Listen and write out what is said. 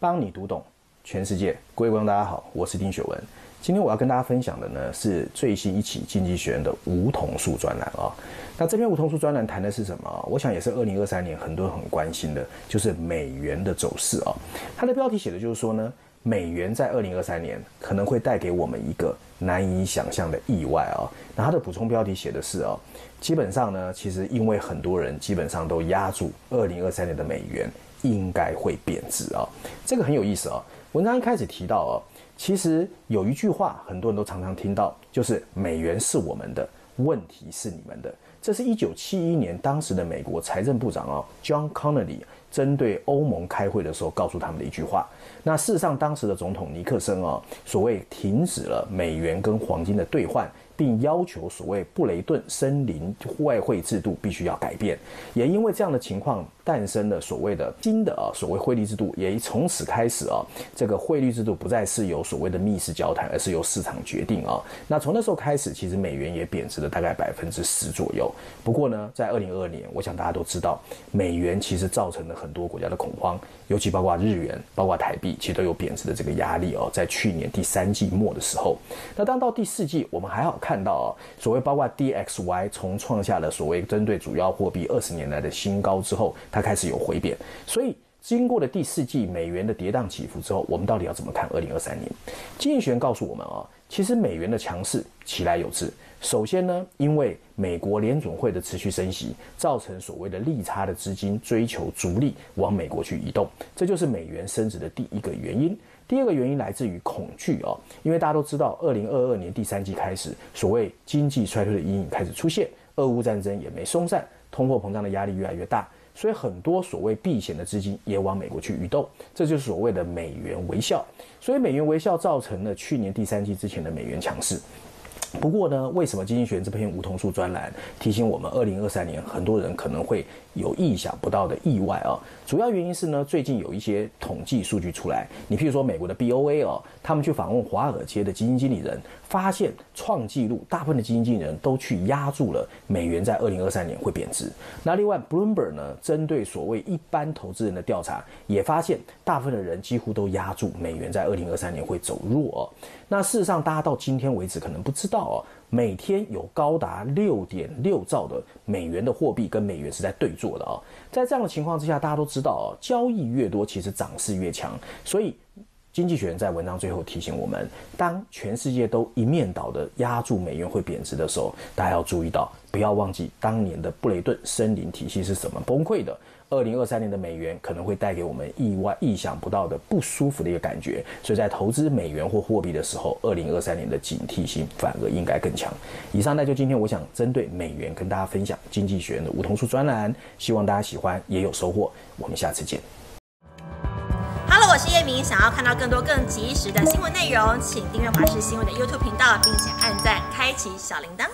帮你读懂全世界。各位观众，大家好，我是丁雪文。今天我要跟大家分享的呢是最新一期《经济学人》的梧桐树专栏啊。那这篇梧桐树专栏谈的是什么？我想也是二零二三年很多人很关心的，就是美元的走势啊。它的标题写的就是说呢，美元在二零二三年可能会带给我们一个难以想象的意外啊。那它的补充标题写的是啊，基本上呢，其实因为很多人基本上都压住二零二三年的美元应该会贬值啊，这个很有意思啊。文章一开始提到啊。其实有一句话，很多人都常常听到，就是美元是我们的，问题是你们的。这是一九七一年当时的美国财政部长啊，John Connally 针对欧盟开会的时候告诉他们的一句话。那事实上，当时的总统尼克森啊，所谓停止了美元跟黄金的兑换。并要求所谓布雷顿森林外汇制度必须要改变，也因为这样的情况诞生了所谓的新的啊所谓汇率制度，也从此开始啊这个汇率制度不再是由所谓的密室交谈，而是由市场决定啊。那从那时候开始，其实美元也贬值了大概百分之十左右。不过呢，在二零二二年，我想大家都知道，美元其实造成了很多国家的恐慌，尤其包括日元、包括台币，其实都有贬值的这个压力哦。在去年第三季末的时候，那当到第四季，我们还好看。到啊，所谓包括 DXY 从创下了所谓针对主要货币二十年来的新高之后，它开始有回贬。所以经过了第四季美元的跌宕起伏之后，我们到底要怎么看二零二三年？经济学告诉我们啊，其实美元的强势其来有自。首先呢，因为美国联总会的持续升息，造成所谓的利差的资金追求逐利往美国去移动，这就是美元升值的第一个原因。第二个原因来自于恐惧哦，因为大家都知道，二零二二年第三季开始，所谓经济衰退的阴影开始出现，俄乌战争也没松散，通货膨胀的压力越来越大，所以很多所谓避险的资金也往美国去移动，这就是所谓的美元微笑。所以美元微笑造成了去年第三季之前的美元强势。不过呢，为什么经济学人这篇梧桐树专栏提醒我们，二零二三年很多人可能会有意想不到的意外啊？主要原因是呢，最近有一些统计数据出来，你譬如说美国的 BOA 哦，他们去访问华尔街的基金经理人，发现创纪录，大部分的基金经理人都去压住了美元在二零二三年会贬值。那另外，Bloomberg 呢，针对所谓一般投资人的调查，也发现大部分的人几乎都压住美元在二零二三年会走弱。哦那事实上，大家到今天为止可能不知道每天有高达六点六兆的美元的货币跟美元是在对坐的啊。在这样的情况之下，大家都知道啊，交易越多，其实涨势越强。所以，经济学人在文章最后提醒我们：当全世界都一面倒的压住美元会贬值的时候，大家要注意到，不要忘记当年的布雷顿森林体系是怎么崩溃的。二零二三年的美元可能会带给我们意外、意想不到的不舒服的一个感觉，所以在投资美元或货币的时候，二零二三年的警惕性反而应该更强。以上呢，就今天我想针对美元跟大家分享《经济学人》的梧桐树专栏，希望大家喜欢，也有收获。我们下次见。我是叶明，想要看到更多更及时的新闻内容，请订阅华视新闻的 YouTube 频道，并且按赞、开启小铃铛。